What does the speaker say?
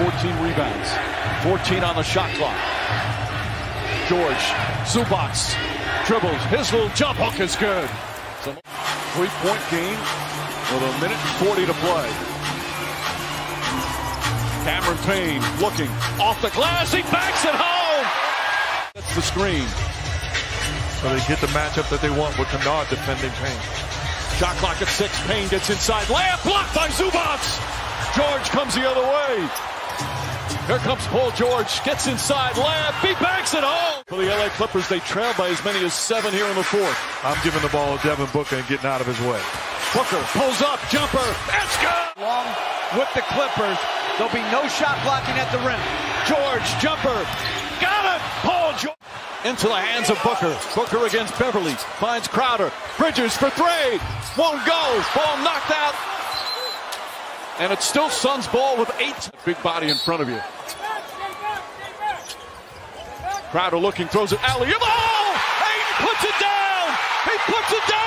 14 rebounds, 14 on the shot clock. George, Zubac, dribbles, his little jump hook is good. Three-point game with a minute and 40 to play. Cameron Payne looking off the glass, he backs it home! That's the screen. So they get the matchup that they want with Kennard defending Payne. Shot clock at six. Payne gets inside. Layup blocked by Zubac. George comes the other way. Here comes Paul George. Gets inside. Layup. He banks it home. For the LA Clippers, they trail by as many as seven here in the fourth. I'm giving the ball to Devin Booker and getting out of his way. Booker pulls up. Jumper. That's good. Long with the Clippers. There'll be no shot blocking at the rim. George. Jumper. Got it. Paul George. Into the hands of Booker. Booker against Beverley. Finds Crowder. Bridges for three. Won't go. Ball knocked out. And it's still Suns ball with eight. Big body in front of you. Crowder looking, throws it alley. Oh! Ayton puts it down! He puts it down!